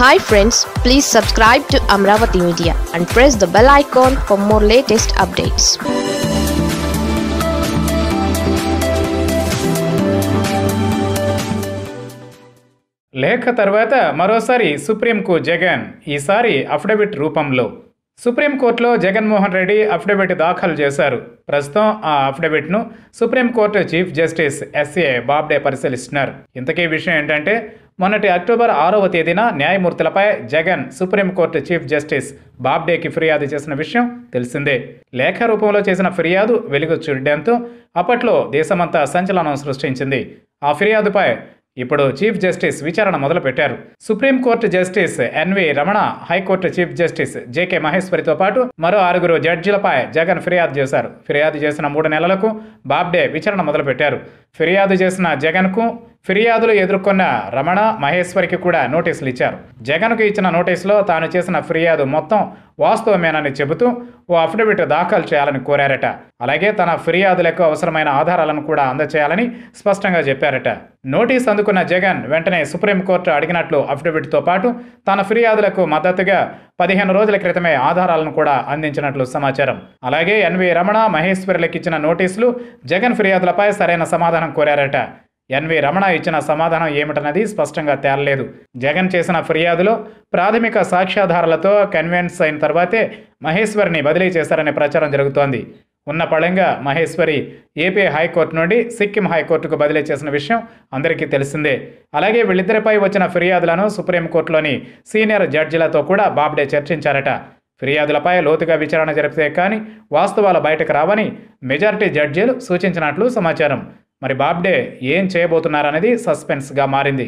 Hi friends please subscribe to Amaravati media and press the bell icon for more latest updates లేఖ తర్వాత మరోసారి సుప్రీంకు జగన్ ఈసారి affidavit రూపంలో. సుప్రీంకోర్టులో జగన్మోహన్ రెడ్డి అఫిడవిట్ దాఖలు చేశారు. ప్రస్తుతం ఆ అఫిడవిట్ను supreme court chief justice S A Bobde పరిశీలిస్తున్నారు. ఇంతకీ విషయం ఏంటంటే మొన్నటి అక్టోబర్ ఆరవ తేదీన న్యాయమూర్తులపై Jagan supreme court chief justice బాబ్డేకి ఫిర్యాదు చేసిన విషయం తెలిసిందే. లేఖ రూపంలో చేసిన ఫిర్యాదు వెలుగు చూడడంతో అప్పట్లో దేశమంతా సంచలనం సృష్టించింది. ఆ ఫిర్యాదుపై ఇప్పుడు చీఫ్ జస్టిస్ విచారణ మొదలుపెట్టారు. Supreme court justice N V Ramana high court chief justice J K మహేశ్వరితో పాటు మరో ఆరుగురు జడ్జిలపై జగన్ ఫిర్యాదు చేశారు. ఫిర్యాదు చేసిన మూడు నెలలకు బాబ్డే విచారణ మొదలుపెట్టారు. ఫిర్యాదు చేసిన జగన్కు ఫిర్యాదులు ఎదుర్కొన్న రమణ మహేశ్వరికి కూడా నోటీసులు ఇచ్చారు జగన్కు ఇచ్చిన నోటీసులో తాను చేసిన ఫిర్యాదు మొత్తం వాస్తవమేనని చెబుతూ ఓ అఫిడవిట్ దాఖలు చేయాలని కోరారట. అలాగే తన ఫిర్యాదులకు అవసరమైన ఆధారాలను కూడా అందచేయాలని స్పష్టంగా చెప్పారట. నోటీస్ అందుకున్న జగన్ వెంటనే సుప్రీంకోర్టు అడిగినట్లు అఫిడవిట్తో పాటు తన ఫిర్యాదులకు మద్దతుగా పదిహేను రోజుల క్రితమే ఆధారాలను కూడా అందించినట్లు సమాచారం. అలాగే ఎన్వి రమణ మహేశ్వరులకు ఇచ్చిన నోటీసులు జగన్ ఫిర్యాదులపై సరైన సమాధానం కోరారట. ఎన్వి రమణ ఇచ్చిన సమాధానం ఏమిటన్నది స్పష్టంగా తేలలేదు. జగన్ చేసిన ఫిర్యాదులో ప్రాథమిక సాక్ష్యాధారాలతో కన్విన్స్ అయిన తర్వాతే మహేశ్వరిని బదిలీ చేశారనే ప్రచారం జరుగుతోంది. ఉన్న పళంగా మహేశ్వరి ఏపీ హైకోర్టు నుండి సిక్కిం హైకోర్టుకు బదిలీ చేసిన విషయం అందరికీ తెలిసిందే. అలాగే వీళ్ళిద్దరిపై వచ్చిన ఫిర్యాదులను సుప్రీంకోర్టులోని సీనియర్ జడ్జిలతో కూడా బాబ్డే చర్చించారట. ఫిర్యాదులపై లోతుగా విచారణ జరిపితే కానీ వాస్తవాలు బయటకు రావని మెజారిటీ జడ్జీలు సూచించినట్లు సమాచారం. మరి బాబ్డే ఏం చేయబోతున్నారనేది సస్పెన్స్గా మారింది.